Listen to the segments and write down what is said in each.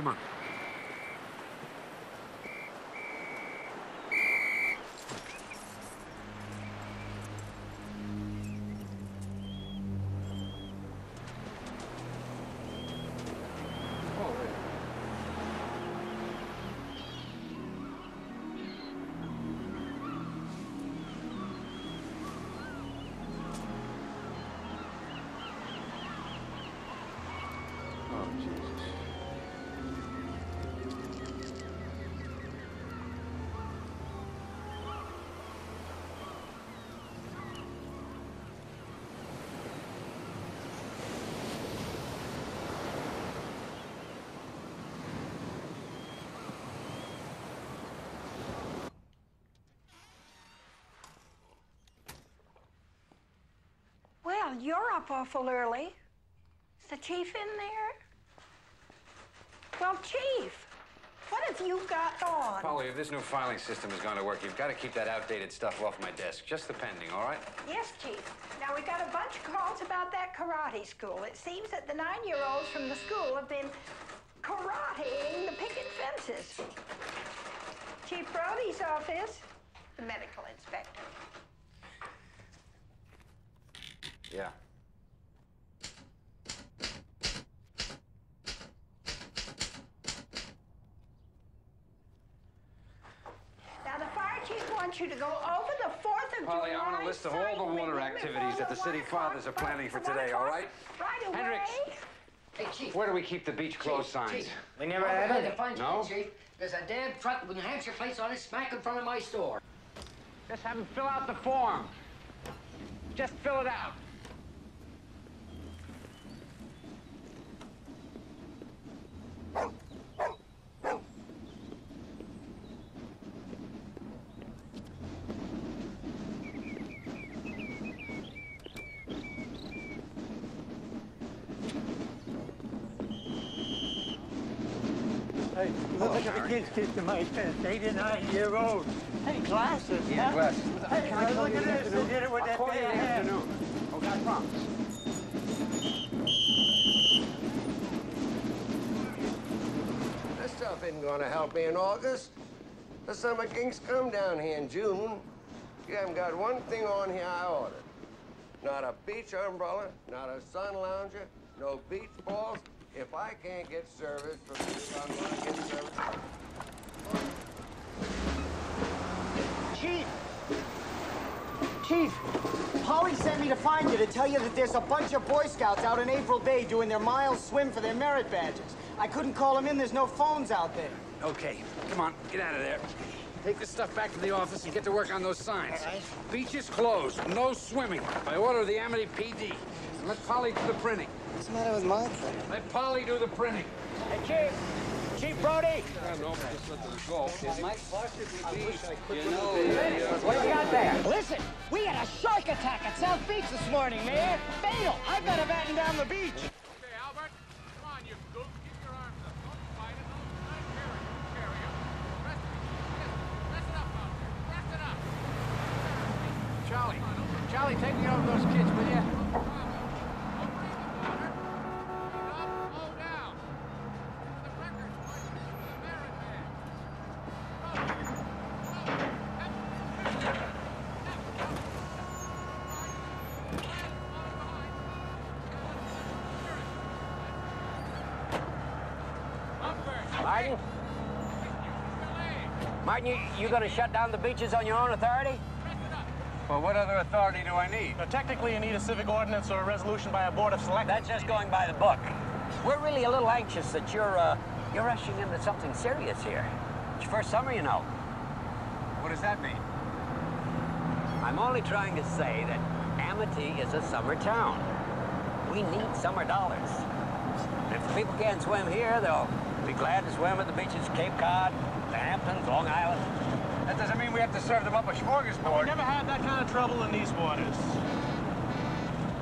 Come on. You're up awful early. Is the chief in there? Well, chief, what have you got on? Polly, if this new filing system is going to work, you've got to keep that outdated stuff off my desk. Just the pending, all right? Yes, chief. Now, we got a bunch of calls about that karate school. It seems that the nine-year-olds from the school have been karateing the picket fences. Chief Brody's office, the medical inspector. Yeah. Now, the fire chief wants you to go over the 4th of Polly, July. I want a list of all the water activities that the city fathers are planning for today, all right? o'clock, right? Right away. Hendricks. Hey, Chief. Where do we keep the beach closed signs? Chief. We never Over had by any. the fine No? Chief. There's a damn truck with New Hampshire plates on it smack in front of my store. Just have him fill out the form. Just fill it out. Hey, look at the kids kissing my fence. Eight and nine year olds. Hey, glasses. Yeah, glasses. Hey, Can I look at this. They did it with that call you big in the afternoon. Okay, I promise. This stuff isn't gonna help me in August. The summer kings come down here in June. You haven't got one thing on here I ordered. Not a beach umbrella, not a sun lounger, no beach balls. If I can't get service from you, I'm gonna get service. Chief! Chief! Polly sent me to find you to tell you that there's a bunch of Boy Scouts out in April Bay doing their mile swim for their merit badges. I couldn't call them in, there's no phones out there. Okay, come on, get out of there. Take this stuff back to the office and get to work on those signs. All right. Beach is closed. No swimming. By order of the Amity PD. And let Polly do the printing. What's the matter with my thing? Let Polly do the printing. Hey, Chief! Chief Brody! What do you got there? Listen, we had a shark attack at South Beach this morning, Mayor. Fatal! I've got to batten down the beach. Okay, Albert. Come on, you gook. Keep your arms up. Don't fight it. Don't let him carry you. Carry you. Rest, rest it up out there. Rest it up. Charlie. Charlie, take me over those kids, will you? Don't breathe the water. Get up, slow down. For the record, boys, this is the merit man. Go. Go. Step. Step. Step. Right. Last, fall behind. Up first. Martin? Martin, you, you gonna shut down the beaches on your own authority? Well, what other authority do I need? Now, technically, you need a civic ordinance or a resolution by a board of selectmen. That's just going by the book. We're really a little anxious that you're, uh, you're rushing into something serious here. It's your first summer, you know. What does that mean? I'm only trying to say that Amity is a summer town. We need summer dollars. If people can't swim here, they'll be glad to swim at the beaches of Cape Cod, the Hamptons, Long Island. That doesn't mean we have to serve them up a We smorgasbord. never had that kind of trouble in these waters.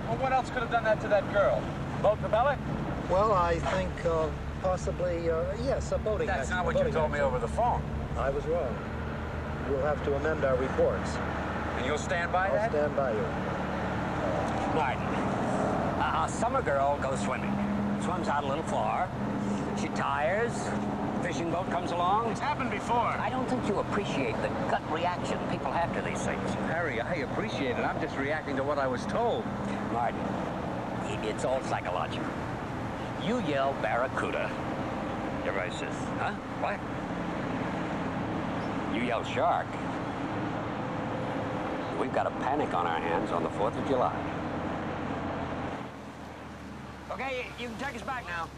Well, what else could have done that to that girl? Boat propeller? Well, I think uh, possibly, uh, yes, a boating That's accident. not what you boating told me over the phone. I was wrong. We'll have to amend our reports. And you'll stand by I'll that? stand by you. Martin. A, a summer girl goes swimming. Swims out a little far. She tires. Fishing boat comes along. It's happened before. I don't think you appreciate the gut reaction people have to these things. Harry, I appreciate it. I'm just reacting to what I was told. Martin, it's all psychological. You yell barracuda. Everybody says, huh? What? You yell shark. We've got a panic on our hands on the 4th of July. Okay, you can take us back now.